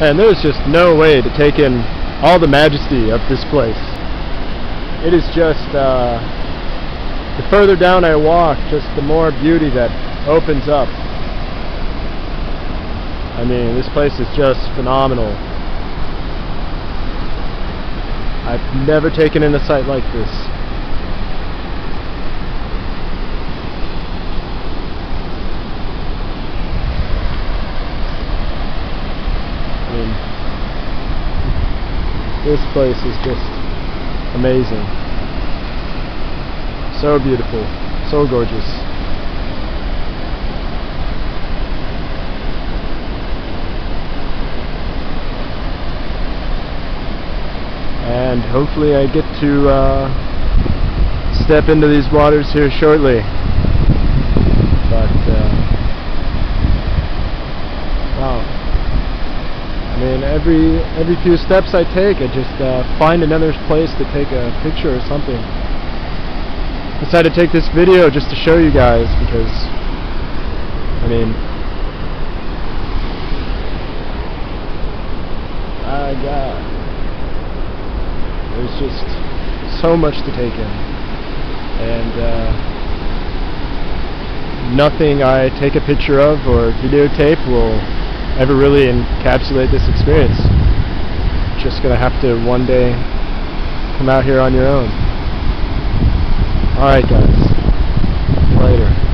And there's just no way to take in all the majesty of this place. It is just, uh, the further down I walk, just the more beauty that opens up. I mean, this place is just phenomenal. I've never taken in a sight like this. I mean, this place is just amazing. So beautiful, so gorgeous. and hopefully I get to uh, step into these waters here shortly. I mean every every few steps I take, I just uh, find another place to take a picture or something. Decided to take this video just to show you guys because I mean I got there's just so much to take in. And uh, nothing I take a picture of or videotape will ever really encapsulate this experience. Just gonna have to one day come out here on your own. Alright guys, later.